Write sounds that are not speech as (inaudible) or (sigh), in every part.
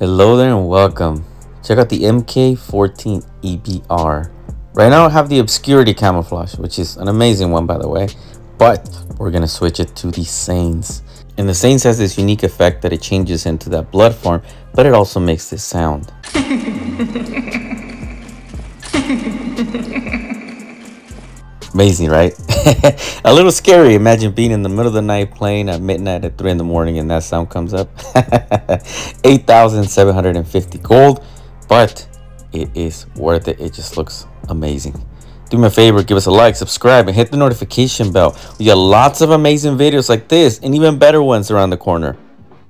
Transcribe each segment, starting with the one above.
Hello there and welcome. Check out the MK14 EBR. Right now I have the obscurity camouflage, which is an amazing one by the way, but we're gonna switch it to the Saints. And the Saints has this unique effect that it changes into that blood form, but it also makes this sound. (laughs) Amazing, right? (laughs) a little scary. Imagine being in the middle of the night playing at midnight at 3 in the morning and that sound comes up. (laughs) 8,750 gold, but it is worth it. It just looks amazing. Do me a favor, give us a like, subscribe, and hit the notification bell. We got lots of amazing videos like this and even better ones around the corner.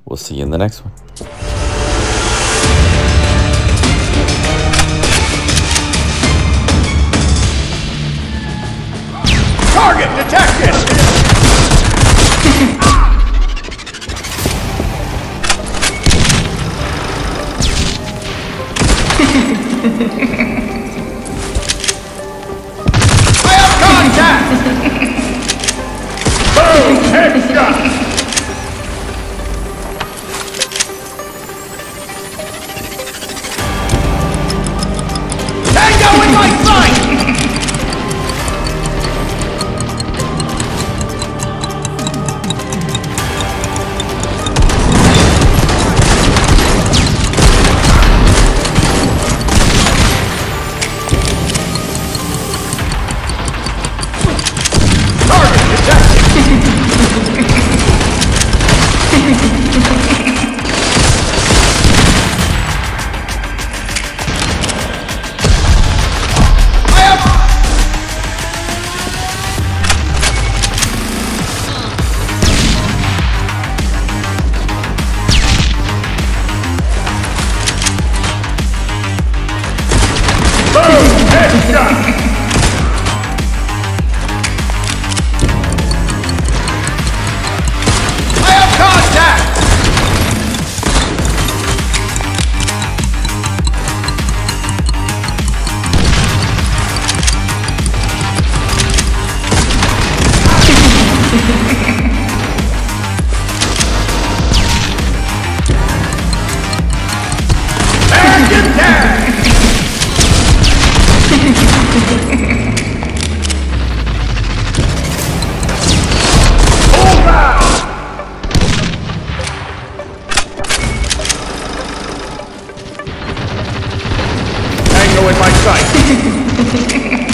We'll see you in the next one. Target Boom! In my sight. (laughs)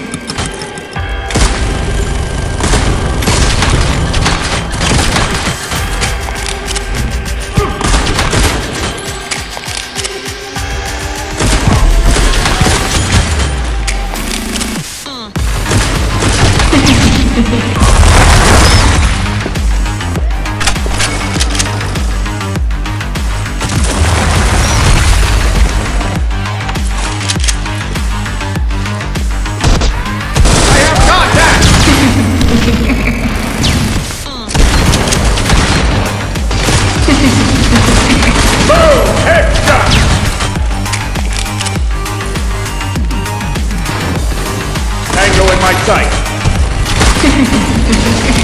sight. (laughs)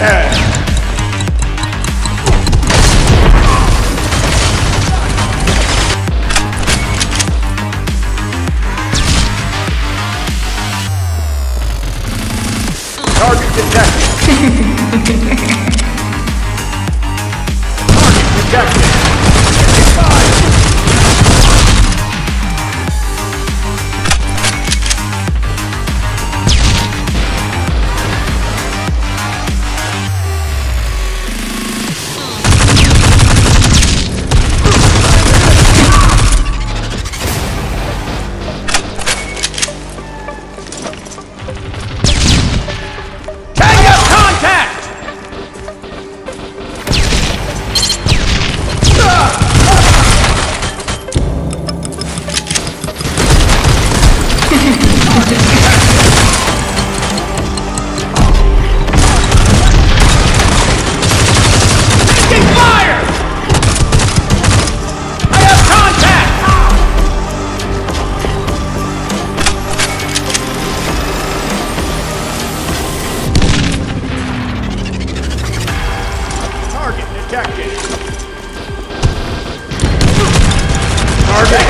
head. Target detected. (laughs) Target detected.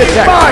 Detected.